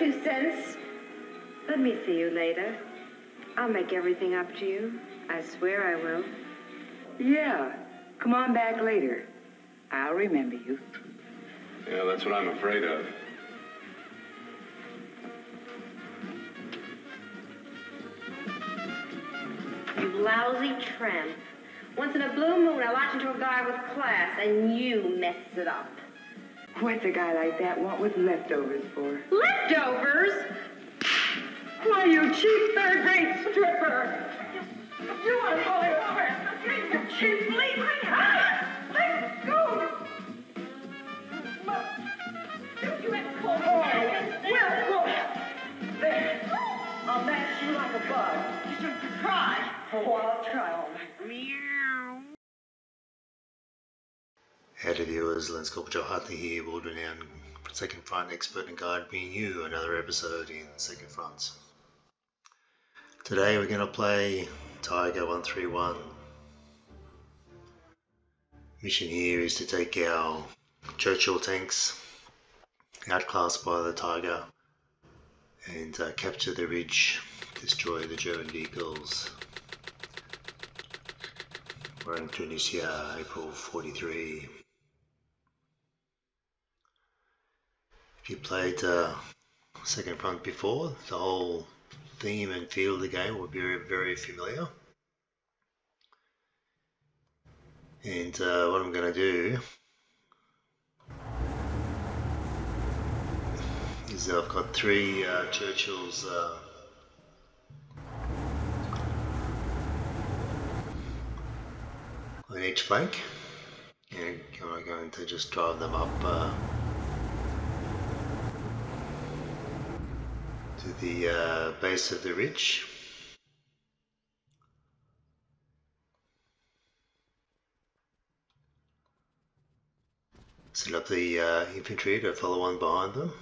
two cents. Let me see you later. I'll make everything up to you. I swear I will. Yeah. Come on back later. I'll remember you. Yeah, that's what I'm afraid of. You lousy tramp. Once in a blue moon, I latched into a guy with class, and you messed it up. What's a guy like that want with leftovers for? Leftovers? Why, you cheap third-rate stripper! You want to call it over? You cheap bleeding! Let go! You ain't called Oh, well, look. There. I'll mash you like a bug. You should try. Oh, I'll try all right. Meow. Howdy viewers, Lance Corporal Hartley here, world renowned Second Front expert and guide, bringing you another episode in Second Front. Today we're going to play Tiger 131. Mission here is to take our Churchill tanks, outclassed by the Tiger, and uh, capture the ridge, destroy the German vehicles. We're in Tunisia, April 43. If you played uh, Second Front before, the whole theme and feel of the game will be very, familiar. And uh, what I'm going to do is I've got three uh, Churchills uh, on each flank and I'm going to just drive them up to the uh, base of the ridge. Set up the uh, infantry to follow on behind them.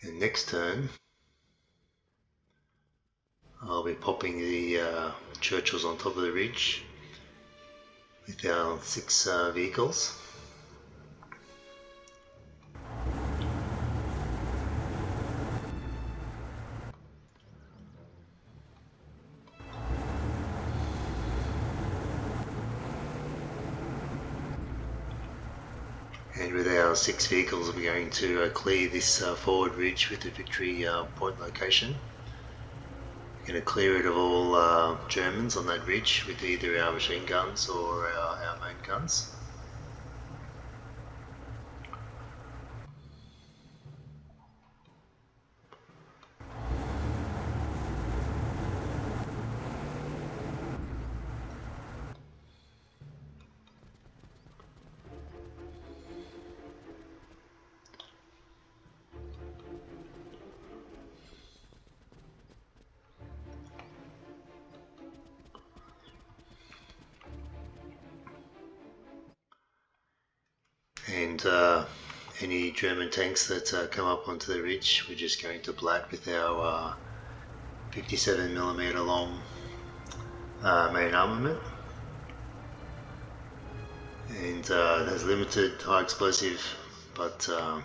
And next turn, I'll be popping the uh, Churchills on top of the ridge with our six uh, vehicles. And with our six vehicles, we're going to uh, clear this uh, forward ridge with the victory uh, point location. Going to clear it of all uh, Germans on that ridge with either our machine guns or our, our main guns. And uh, any German tanks that uh, come up onto the ridge, we're just going to blat with our uh, 57 millimeter long uh, main armament. And uh, there's limited high explosive, but uh,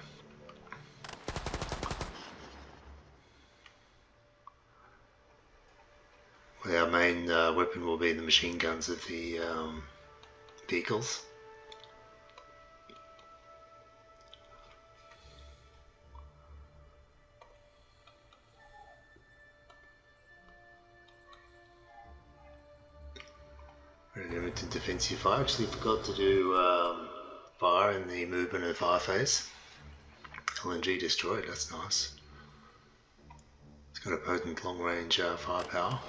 our main weapon will be the machine guns of the um, vehicles. Limited defensive fire. Actually forgot to do um, fire in the movement of fire phase. LNG destroyed, that's nice. It's got a potent long range uh, firepower.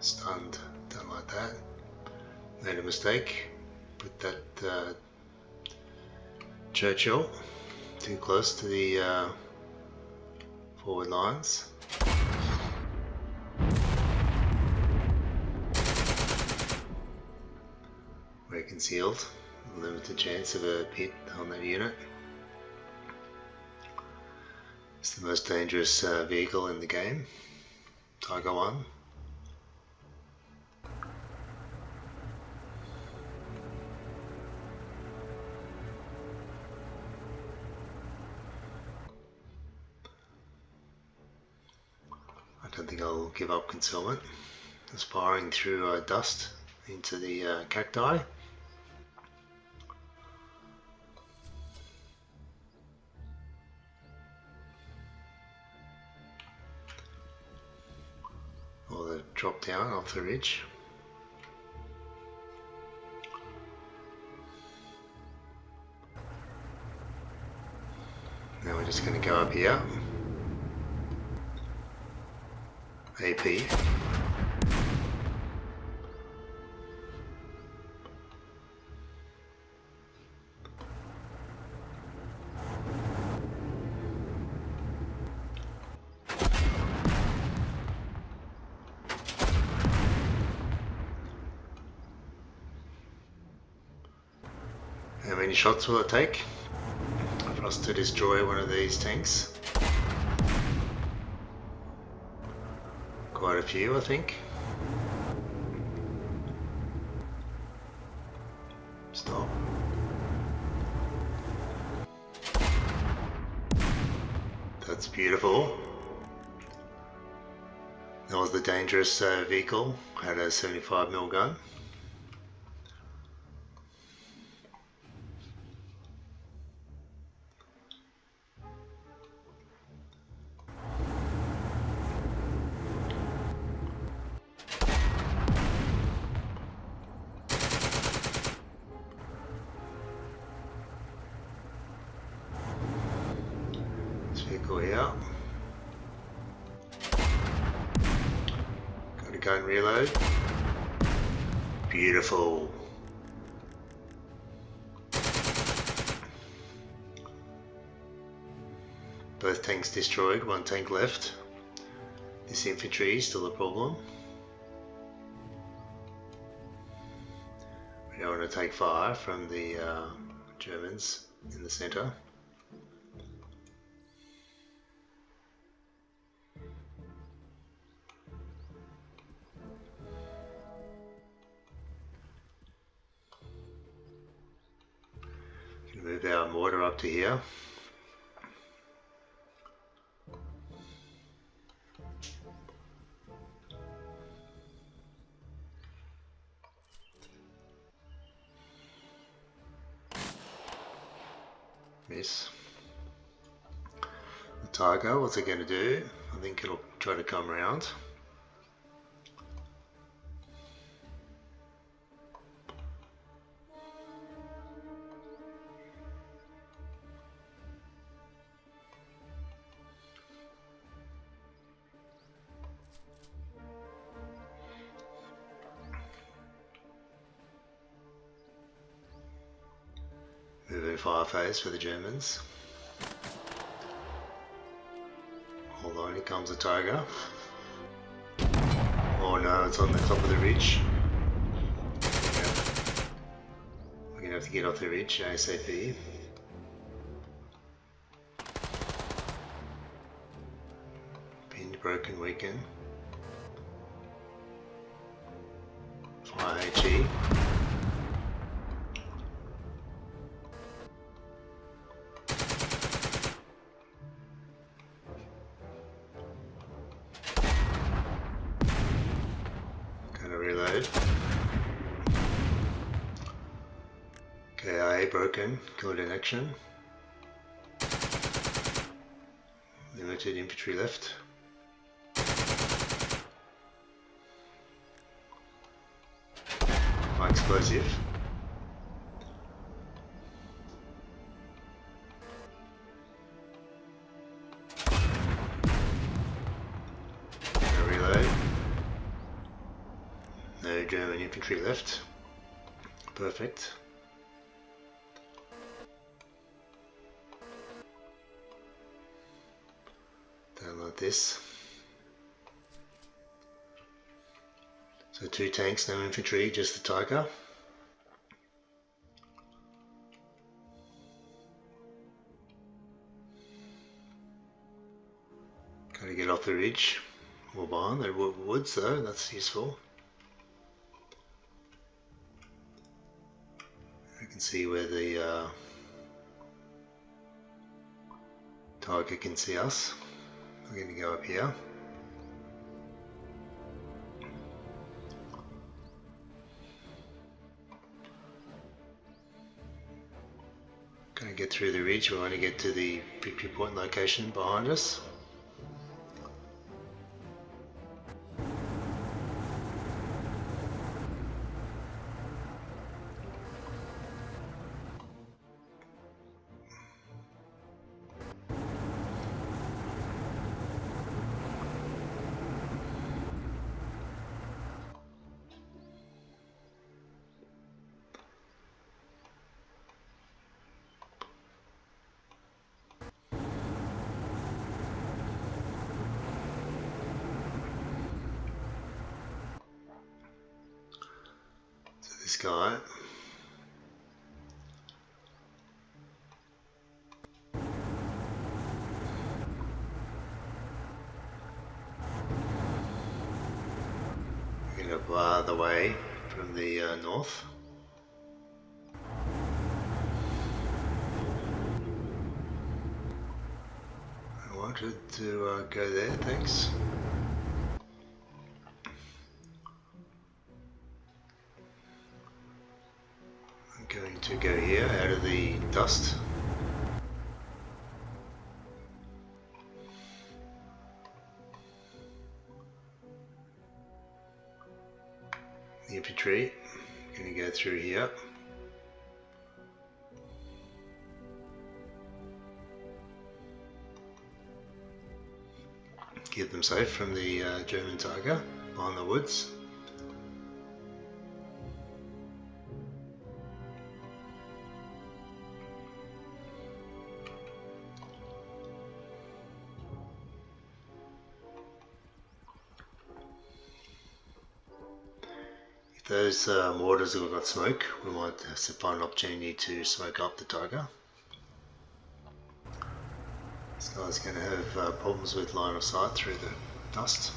Stunned, don't like that. Made a mistake. Put that uh, Churchill too close to the uh, forward lines. concealed. Limited chance of a pit on that unit. It's the most dangerous uh, vehicle in the game. Tiger 1. I don't think I'll give up concealment. Aspiring through uh, dust into the uh, cacti. Ridge. Now we're just going to go up here. AP. How many shots will it take for us to destroy one of these tanks? Quite a few, I think. Stop. That's beautiful. That was the dangerous uh, vehicle, had a 75mm gun. Gun reload. Beautiful. Both tanks destroyed, one tank left. This infantry is still a problem. We don't want to take fire from the uh, Germans in the centre. Mortar up to here. Miss. The tiger, what's it going to do? I think it'll try to come around. Phase for the Germans. On, here comes a tiger. Oh no, it's on the top of the ridge. We're gonna have to get off the ridge ASAP. Pinned, broken, weakened. Fire HE. Broken, killed in action. Limited infantry left. High explosive. No German infantry left. Perfect. This. So two tanks, no infantry, just the Tiger. Gotta get off the ridge. More behind, they're wo- woods though, that's useful. I can see where the uh, tiger can see us. We're going to go up here. Going to get through the ridge. We want to get to the victory point location behind us. Guy. We're going to bar the way from the uh, north. I wanted to uh, go there, thanks. Going to go through here. Keep them safe from the uh, German tiger behind the woods. Those uh, mortars have got smoke, we might find an opportunity to smoke up the tiger. This guy's going to have uh, problems with line of sight through the dust.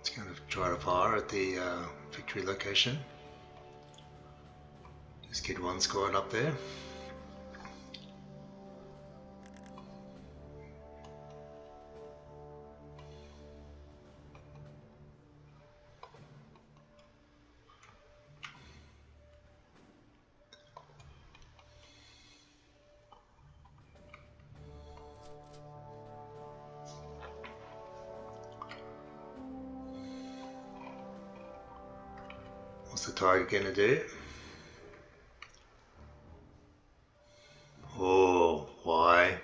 It's going to try to fire at the uh, victory location. Just get one squad up there. What's the target gonna do? Oh, why?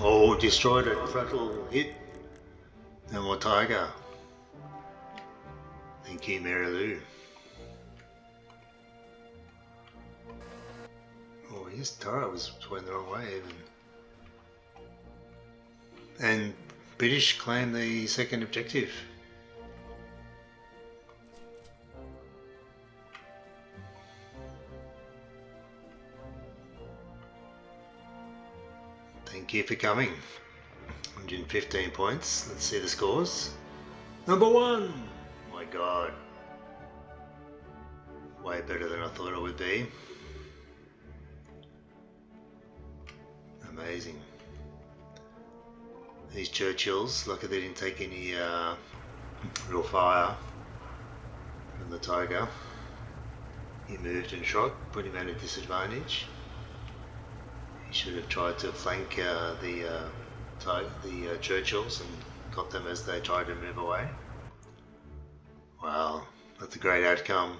Oh, destroyed it. Frontal hit. No more tiger. Thank you, Mary Lou. His turret was going the wrong way even. And British claim the second objective. Thank you for coming. 115 points. Let's see the scores. Number one! My god. Way better than I thought it would be. Amazing. These Churchills, lucky they didn't take any uh, real fire from the Tiger. He moved and shot, put him at a disadvantage. He should have tried to flank uh, the uh, Tiger, the uh, Churchills and got them as they tried to move away. Wow, that's a great outcome.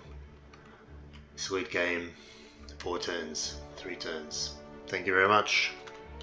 Sweet game. Four turns, three turns. Thank you very much.